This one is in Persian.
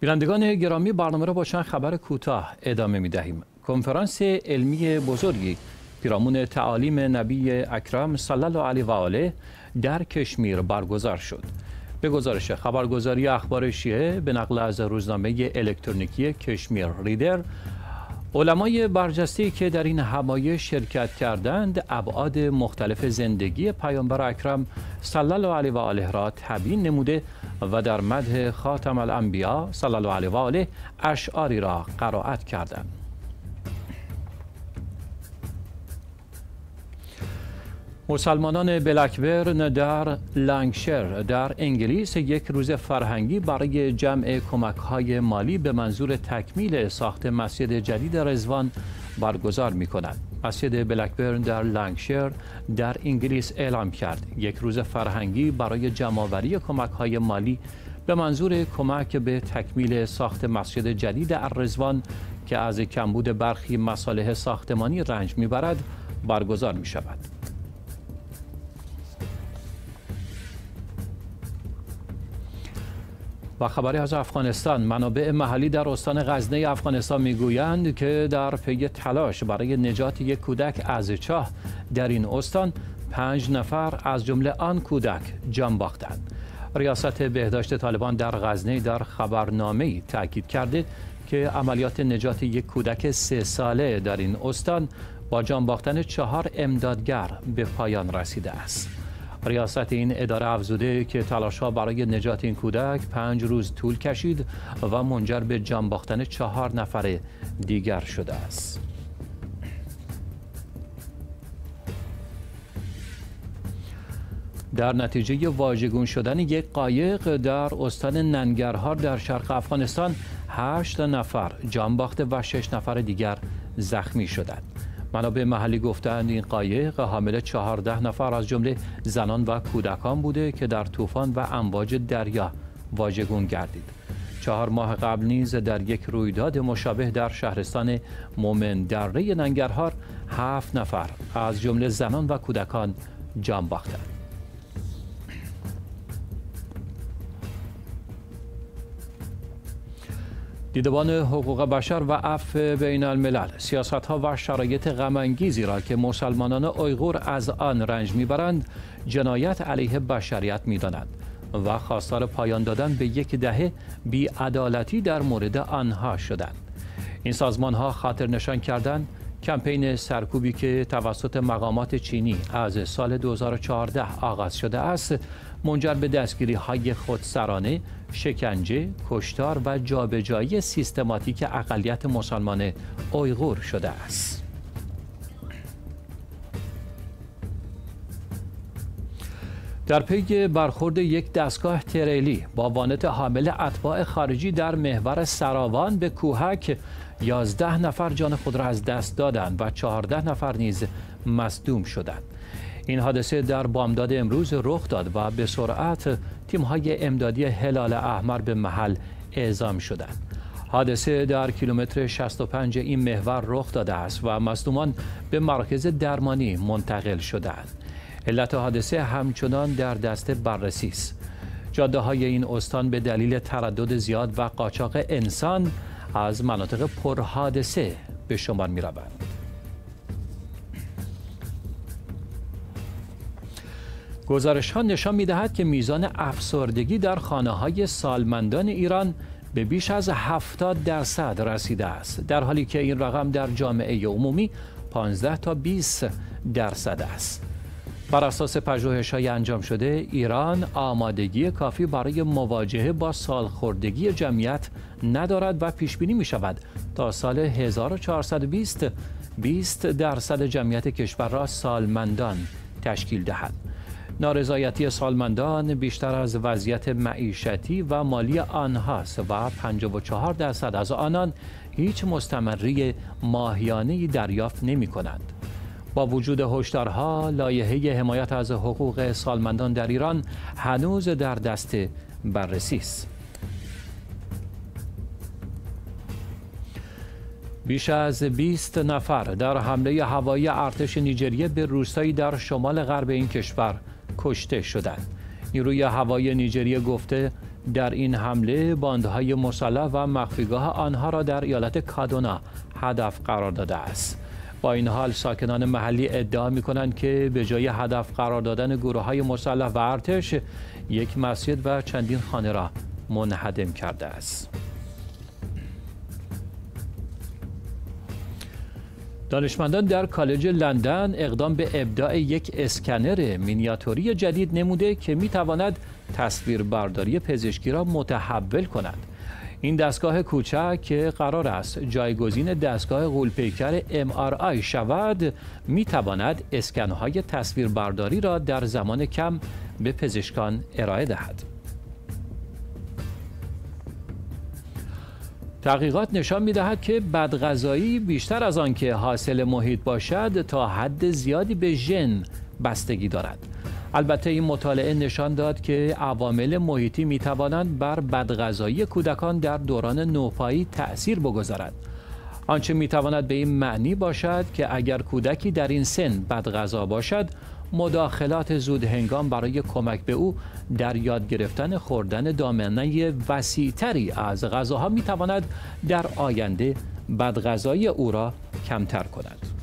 بینندگان گرامی برنامه را با چند خبر کوتاه ادامه می دهیم. کنفرانس علمی بزرگی پیرامون تعالیم نبی اکرم صلی الله علیه و آله در کشمیر برگزار شد. به گزارش خبرگزاری اخبار شیعه به نقل از روزنامه الکترونیکی کشمیر ریدر علمای برجسته که در این همایش شرکت کردند ابعاد مختلف زندگی پیامبر اکرم صلی الله علیه و آله را تبیین نموده و در مدح خاتم الانبیا صلی الله علیه و آله اشعاری را قرائت کردند. مسلمانان بلکبرن در لنگشر در انگلیس یک روز فرهنگی برای جمع کمک های مالی به منظور تکمیل ساخت مسجد جدید رزوان برگزار می کنند. مسجد بلکبرن در لنگشر در انگلیس اعلام کرد یک روز فرهنگی برای جمعآوری کمک های مالی به منظور کمک به تکمیل ساخت مسجد جدید ارزوان که از کمبود برخی مصالح ساختمانی رنج می‌برد برگزار می شود. و خبری از افغانستان منابع محلی در استان غزنه افغانستان می‌گویند که در پی تلاش برای نجات یک کودک از چاه در این استان پنج نفر از جمله آن کودک جان باختند ریاست بهداشت طالبان در غزنه در خبرنامه تاکید کرده که عملیات نجات یک کودک سه ساله در این استان با جان باختن چهار امدادگر به پایان رسیده است. ریاست این اداره افزوده که تلاش ها برای نجات این کودک پنج روز طول کشید و منجر به جان باختن چهار نفر دیگر شده است. در نتیجه واژگون شدن یک قایق در استان ننگرهار در شرق افغانستان هشت نفر جان باخته و شش نفر دیگر زخمی شدند. منابع محلی گفتند این قایق حامل چهارده نفر از جمله زنان و کودکان بوده که در طوفان و امواج دریا واژگون گردید. چهار ماه قبل نیز در یک رویداد مشابه در شهرستان مومن دره ننگرهار هفت نفر از جمله زنان و کودکان جان باختند. دیدبان حقوق بشر و عفو بین الملل. سیاست ها و شرایط غمانگیزی را که مسلمانان اویغور از آن رنج می‌برند جنایت علیه بشریت می‌دانند و خواستار پایان دادن به یک دهه بیعدالتی در مورد آنها شدند. این سازمان ها خاطر نشان کردند کمپین سرکوبی که توسط مقامات چینی از سال 2014 آغاز شده است منجر به دستگیری های خودسرانه، شکنجه، کشتار و جابجایی سیستماتیک اقلیت مسلمان اویغور شده است. در پی برخورد یک دستگاه تریلی با وانت حامل اتباع خارجی در محور سراوان به کوهک یازده نفر جان خود را از دست دادند و چهارده نفر نیز مصدوم شدند. این حادثه در بامداد امروز رخ داد و به سرعت تیم‌های امدادی هلال احمر به محل اعزام شدند. حادثه در کیلومتر 65 این محور رخ داده است و مصدومان به مرکز درمانی منتقل شدند. علت حادثه همچنان در دست بررسی است. جاده های این استان به دلیل تردد زیاد و قاچاق انسان از مناطق پرحادثه به شمار می روند. گزارش ها نشان می دهد که میزان افسردگی در خانه های سالمندان ایران به بیش از 70 درصد رسیده است در حالی که این رقم در جامعه عمومی 15 تا 20 درصد است بر اساس پژوهش های انجام شده ایران آمادگی کافی برای مواجهه با سالخوردگی جمعیت ندارد و پیش بینی می شود تا سال 1420 20 درصد جمعیت کشور را سالمندان تشکیل دهد نارضایتی سالمندان بیشتر از وضعیت معیشتی و مالی آنهاست و 54 درصد از آنان هیچ مستمری ماهیانه دریافت نمی کنند. با وجود هشدارها لایحه حمایت از حقوق سالمندان در ایران هنوز در دست بررسی است. بیش از 20 نفر در حمله هوایی ارتش نیجریه به روستایی در شمال غرب این کشور کشته شدند. نیروی هوایی نیجریه گفته در این حمله باندهای مسلح و مخفیگاه آنها را در ایالت کادونا هدف قرار داده است با این حال ساکنان محلی ادعا می کنند که به جای هدف قرار دادن گروه های مسلح و ارتش یک مسجد و چندین خانه را منهدم کرده است. دانشمندان در کالج لندن اقدام به ابداع یک اسکنر مینیاتوری جدید نموده که می تواند تصویربرداری پزشکی را متحول کند. این دستگاه کوچک که قرار است جایگزین دستگاه غولپیکر MRI شود می تواند اسکنهای تصویربرداری را در زمان کم به پزشکان ارائه دهد. تحقیقات نشان می دهد که بدغذایی بیشتر از آنکه حاصل محیط باشد تا حد زیادی به ژن بستگی دارد. البته این مطالعه نشان داد که عوامل محیطی می توانند بر بدغذایی کودکان در دوران نوپایی تأثیر بگذارد. آنچه می تواند به این معنی باشد که اگر کودکی در این سن بدغذا باشد مداخلات زود هنگام برای کمک به او در یاد گرفتن خوردن دامنه وسیعتری از غذاها می تواند در آینده بدغذایی او را کمتر کند.